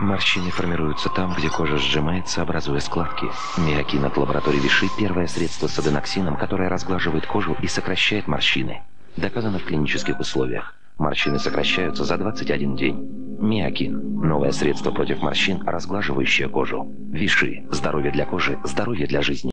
Морщины формируются там, где кожа сжимается, образуя складки. Миокин от лаборатории Виши – первое средство с аденоксином, которое разглаживает кожу и сокращает морщины. Доказано в клинических условиях. Морщины сокращаются за 21 день. Миокин – новое средство против морщин, разглаживающее кожу. Виши – здоровье для кожи, здоровье для жизни.